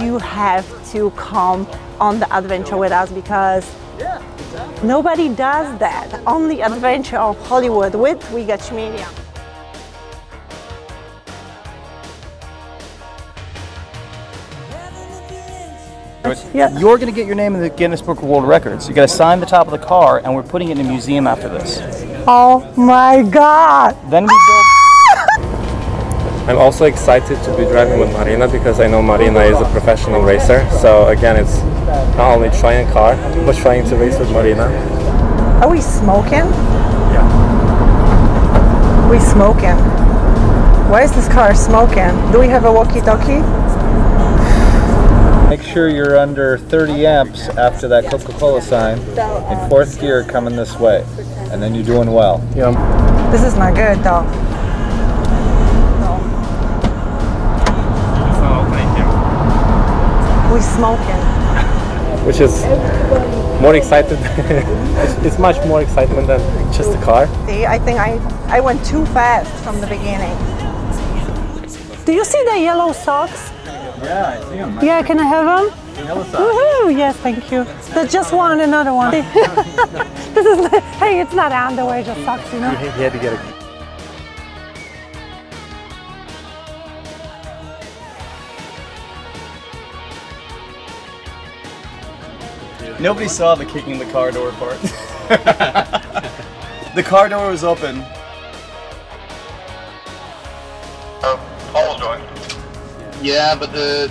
you have to come on the adventure with us because nobody does that. Only Adventure of Hollywood with We Got You Media. Yeah. You're going to get your name in the Guinness Book of World Records. You got to sign the top of the car, and we're putting it in a museum after this. Oh my God! Then we build. I'm also excited to be driving with Marina because I know Marina is a professional racer. So again, it's not only trying a car, but trying to race with Marina. Are we smoking? Yeah. We smoking. Why is this car smoking? Do we have a walkie-talkie? Make sure you're under 30 amps after that Coca-Cola sign in fourth gear coming this way. And then you're doing well. Yeah. This is not good though. We smoking. Which is more excited. it's, it's much more excitement than just a car. See, I think I, I went too fast from the beginning. Do you see the yellow socks? Yeah, I see them. Yeah, can I have them? Yellow Woohoo! Yes, thank you. There's just one, another one. this is hey, it's not underwear, just socks, you know. He had to get a Nobody saw the kicking the car door part. the car door was open. Uh, Paul's going. Yeah, but the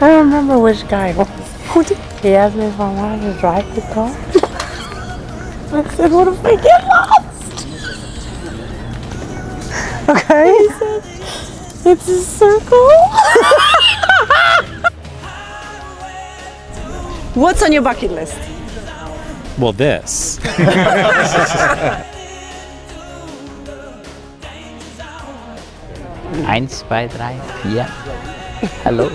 I don't remember which guy it was. Who did he asked me if I wanted to drive the car? I said, what if I get lost? Okay. He said, it's a circle. What's on your bucket list? Well, this. Eins, zwei, drei, vier. Hallo.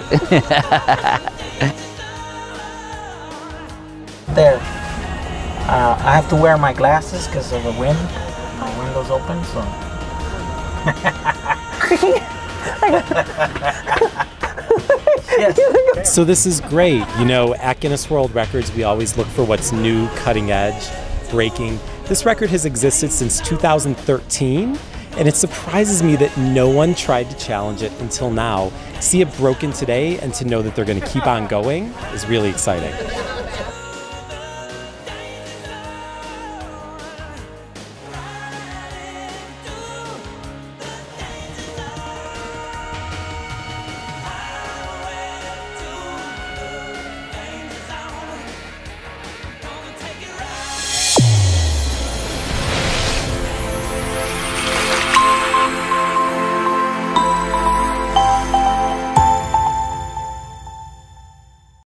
there. Uh, I have to wear my glasses because of the wind. My window's open, so. So this is great. You know, at Guinness World Records, we always look for what's new, cutting edge, breaking. This record has existed since 2013, and it surprises me that no one tried to challenge it until now. See it broken today and to know that they're going to keep on going is really exciting.